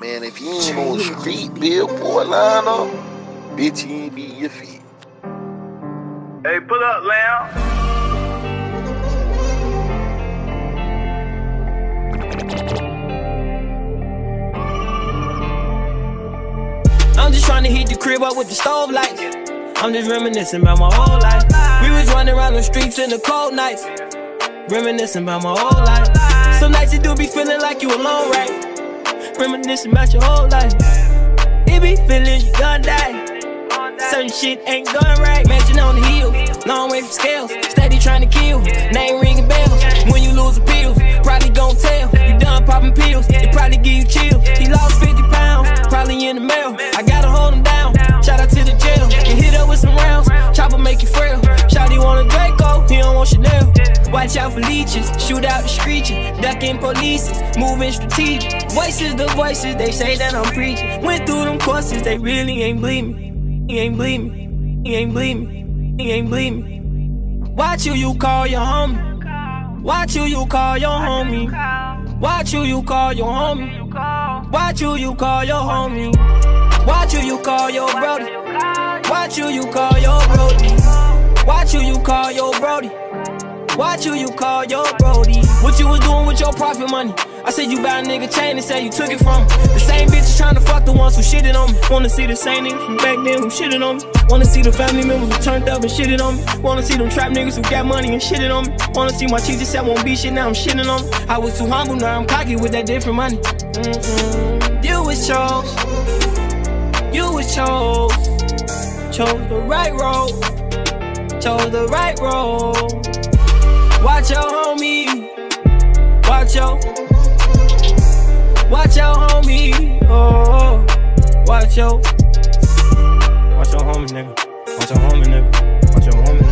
Man, if you ain't on the street, billboard line up, bitch, you ain't be your feet. Hey, pull up, Lamb. I'm just trying to heat the crib up with the stove lights. I'm just reminiscing about my whole life. We was running around the streets in the cold nights. Reminiscing about my whole life. Some nights you do be feeling like you alone, right? Reminiscing about your whole life. It be feeling you gonna die. Certain shit ain't going right. Mansion on the hill, long way from scales. Steady trying to kill, name leeches, shoot out the screeching, ducking police, moving strategic. Voices, the voices, they say that I'm preaching. Went through them courses, they really ain't bleed me. He ain't bleed me. He ain't bleed me. He ain't bleed me. Watch who you call your homie. Watch who you call your homie. Watch who you call your homie. Watch who you call your homie. Watch who you call your brody. Watch who you call your brody. Watch who you call your brody. Watch who you call your brody. What you was doing with your profit money? I said you buy a nigga chain and say you took it from him. The same bitches trying to fuck the ones who shitted on me. Wanna see the same niggas from back then who shitted on me. Wanna see the family members who turned up and shitted on me. Wanna see them trap niggas who got money and shitted on me. Wanna see my teacher said won't be shit, now I'm shitting on me. I was too humble, now I'm cocky with that different money. Mm-mm. You was chose. You was chose. Chose the right road. Chose the right road. Watch your homie. Watch your. Watch your homie. Oh, oh, oh, watch your. Watch your homie, nigga. Watch your homie, nigga. Watch your homie.